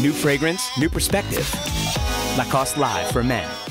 New fragrance, new perspective. Lacoste Live for men.